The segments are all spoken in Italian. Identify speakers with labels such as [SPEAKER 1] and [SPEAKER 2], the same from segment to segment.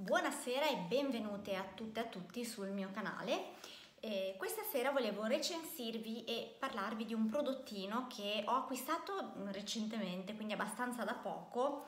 [SPEAKER 1] Buonasera e benvenute a tutte e a tutti sul mio canale. Eh, questa sera volevo recensirvi e parlarvi di un prodottino che ho acquistato recentemente, quindi abbastanza da poco,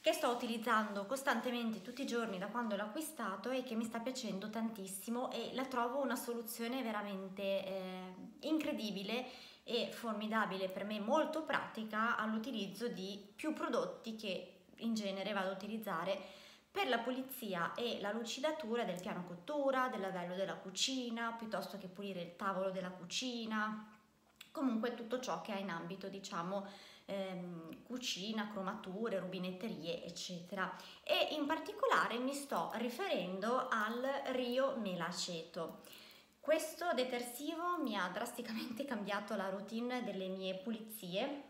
[SPEAKER 1] che sto utilizzando costantemente tutti i giorni da quando l'ho acquistato e che mi sta piacendo tantissimo e la trovo una soluzione veramente eh, incredibile e formidabile per me, molto pratica all'utilizzo di più prodotti che in genere vado a utilizzare per la pulizia e la lucidatura del piano cottura, del lavello della cucina, piuttosto che pulire il tavolo della cucina, comunque tutto ciò che ha in ambito diciamo ehm, cucina, cromature, rubinetterie eccetera. E in particolare mi sto riferendo al Rio Melaceto. Questo detersivo mi ha drasticamente cambiato la routine delle mie pulizie,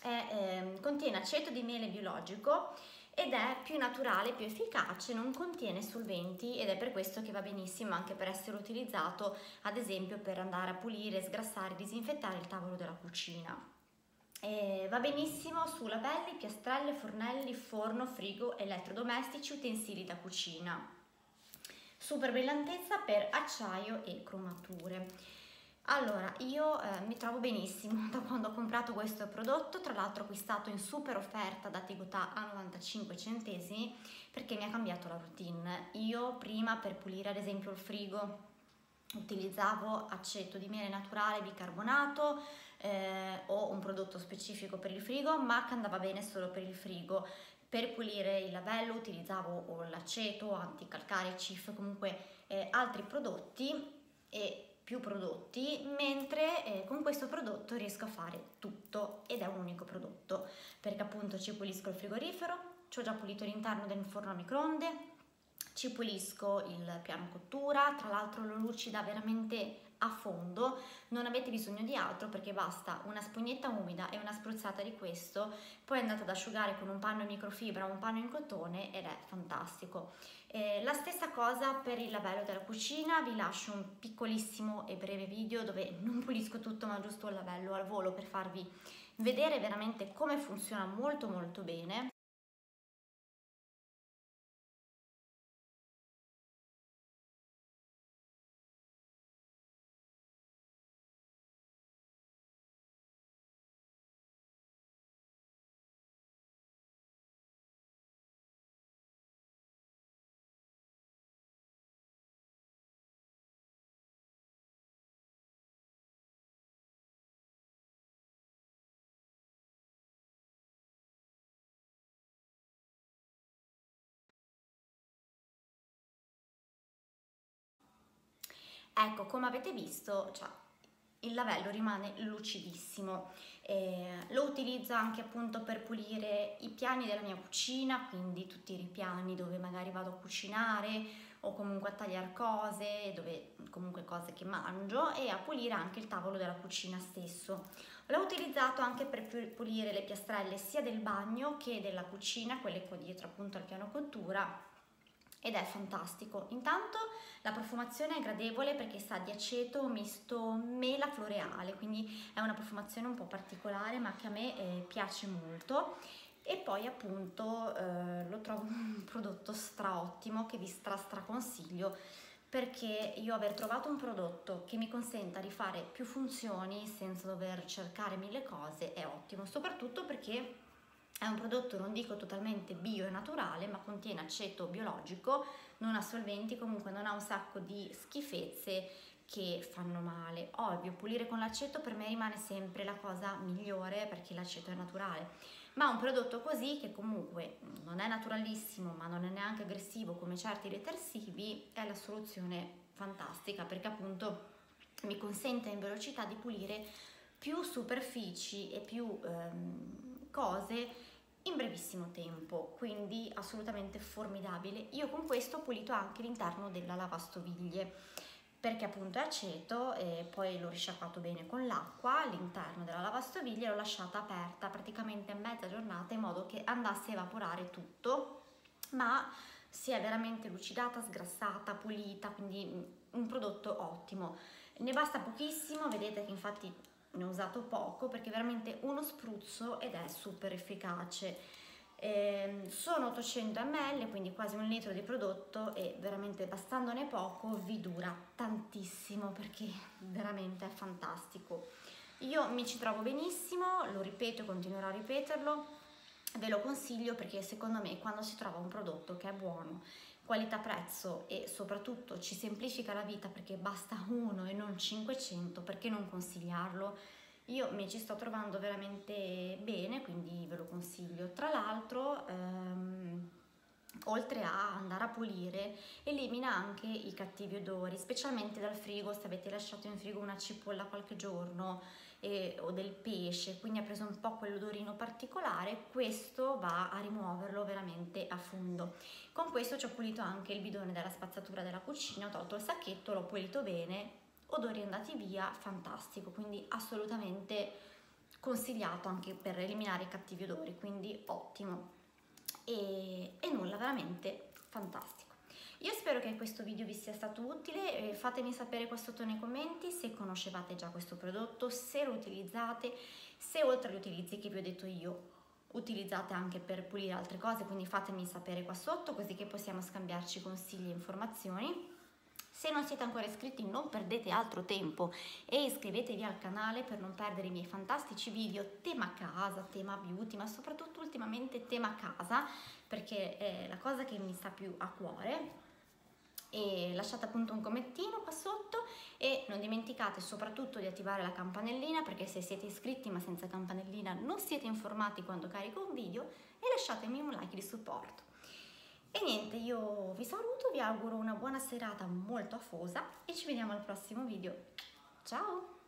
[SPEAKER 1] è, eh, contiene aceto di miele biologico ed è più naturale, più efficace, non contiene solventi ed è per questo che va benissimo anche per essere utilizzato ad esempio per andare a pulire, sgrassare, disinfettare il tavolo della cucina. E va benissimo su lavelli, piastrelle, fornelli, forno, frigo, elettrodomestici, utensili da cucina. Super brillantezza per acciaio e cromature. Allora, io eh, mi trovo benissimo da quando ho comprato questo prodotto, tra l'altro acquistato in super offerta da Tigotà a 95 centesimi perché mi ha cambiato la routine. Io prima per pulire ad esempio il frigo utilizzavo aceto di miele naturale bicarbonato eh, o un prodotto specifico per il frigo ma che andava bene solo per il frigo per pulire il lavello utilizzavo l'aceto, anticalcare, cif, comunque eh, altri prodotti e più prodotti, mentre eh, con questo prodotto riesco a fare tutto ed è un unico prodotto, perché appunto ci pulisco il frigorifero, ci ho già pulito l'interno del forno a microonde, ci pulisco il piano cottura, tra l'altro lo lucida veramente a fondo, non avete bisogno di altro perché basta una spugnetta umida e una spruzzata di questo, poi andate ad asciugare con un panno in microfibra o un panno in cotone ed è fantastico. Eh, la stessa cosa per il lavello della cucina, vi lascio un piccolissimo e breve video dove non pulisco tutto ma giusto il lavello al volo per farvi vedere veramente come funziona molto molto bene. Ecco, come avete visto, cioè, il lavello rimane lucidissimo. Eh, lo utilizzo anche appunto per pulire i piani della mia cucina, quindi tutti i ripiani dove magari vado a cucinare o comunque a tagliare cose, dove comunque cose che mangio e a pulire anche il tavolo della cucina stesso. L'ho utilizzato anche per pulire le piastrelle sia del bagno che della cucina, quelle qua dietro appunto al piano cottura ed è fantastico. Intanto la profumazione è gradevole perché sa di aceto misto mela floreale, quindi è una profumazione un po' particolare ma che a me eh, piace molto e poi appunto eh, lo trovo un prodotto stra ottimo che vi stra stra consiglio perché io aver trovato un prodotto che mi consenta di fare più funzioni senza dover cercare mille cose è ottimo, soprattutto perché è un prodotto, non dico totalmente bio e naturale, ma contiene aceto biologico, non ha solventi, comunque non ha un sacco di schifezze che fanno male. Ovvio, pulire con l'aceto per me rimane sempre la cosa migliore perché l'aceto è naturale, ma un prodotto così che comunque non è naturalissimo, ma non è neanche aggressivo come certi detersivi, è la soluzione fantastica perché appunto mi consente in velocità di pulire più superfici e più ehm, cose in brevissimo tempo, quindi assolutamente formidabile. Io con questo ho pulito anche l'interno della lavastoviglie perché appunto è aceto e poi l'ho risciacquato bene con l'acqua all'interno della lavastoviglie l'ho lasciata aperta praticamente mezza giornata in modo che andasse a evaporare tutto ma si è veramente lucidata, sgrassata, pulita, quindi un prodotto ottimo. Ne basta pochissimo, vedete che infatti ne ho usato poco perché veramente uno spruzzo ed è super efficace. Eh, sono 800 ml, quindi quasi un litro di prodotto e veramente bastandone poco vi dura tantissimo perché veramente è fantastico. Io mi ci trovo benissimo, lo ripeto e continuerò a ripeterlo, ve lo consiglio perché secondo me quando si trova un prodotto che è buono, qualità prezzo e soprattutto ci semplifica la vita perché basta uno e non 500, perché non consigliarlo? Io mi ci sto trovando veramente bene, quindi ve lo consiglio. Tra l'altro, ehm, oltre a andare a pulire, elimina anche i cattivi odori, specialmente dal frigo, se avete lasciato in frigo una cipolla qualche giorno eh, o del pesce, quindi ha preso un po' quell'odorino particolare, questo va a rimuoverlo veramente a fondo. Con questo ci ho pulito anche il bidone della spazzatura della cucina, ho tolto il sacchetto, l'ho pulito bene odori andati via, fantastico, quindi assolutamente consigliato anche per eliminare i cattivi odori, quindi ottimo. E, e nulla, veramente fantastico. Io spero che questo video vi sia stato utile, fatemi sapere qua sotto nei commenti se conoscevate già questo prodotto, se lo utilizzate, se oltre agli utilizzi che vi ho detto io utilizzate anche per pulire altre cose, quindi fatemi sapere qua sotto così che possiamo scambiarci consigli e informazioni. Se non siete ancora iscritti non perdete altro tempo e iscrivetevi al canale per non perdere i miei fantastici video tema casa, tema beauty, ma soprattutto ultimamente tema casa perché è la cosa che mi sta più a cuore e lasciate appunto un commentino qua sotto e non dimenticate soprattutto di attivare la campanellina perché se siete iscritti ma senza campanellina non siete informati quando carico un video e lasciatemi un like di supporto. E niente, io vi saluto, vi auguro una buona serata molto afosa e ci vediamo al prossimo video. Ciao!